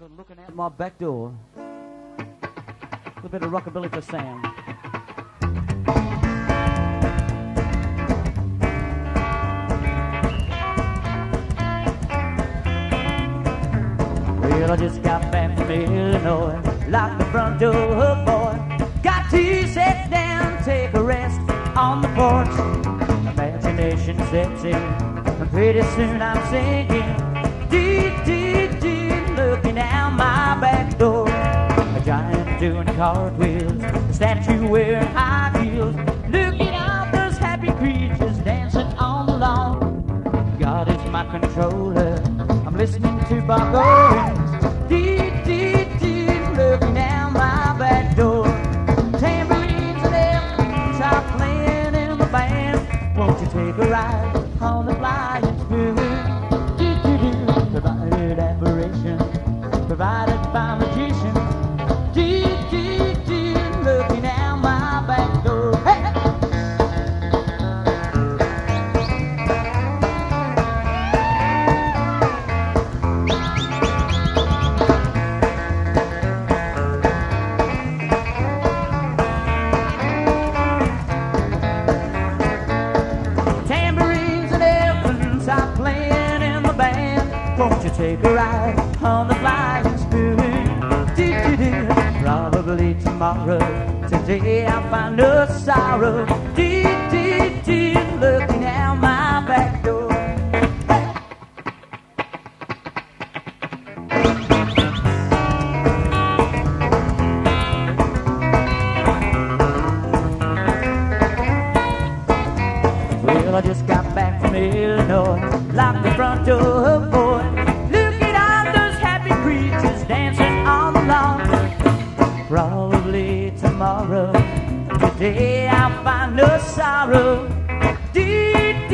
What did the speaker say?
looking out my back door. A little bit of rockabilly for Sam. Well, I just got back from Illinois, locked the front door, boy. Got to sit down, take a rest on the porch. Imagination sets in, and pretty soon I'm singing. Dee, dee, dee, doing cartwheels, statue wearing high heels. Looking out those happy creatures dancing on the lawn. God is my controller. I'm listening to Bob Owens. Dee, dee, dee, looking out my back door. Tambourines and everything's are playing in the band. Won't you take a ride on the flying spoon? Dee, dee, dee, provided apparition, provided Won't you take a ride on the flying spoon? Do-do-do. Probably tomorrow. Today I'll find no sorrow. Do-do-do. Looking out my back door. Well, I just got back from Illinois, locked the front door, probably tomorrow. Today I find no sorrow. Deep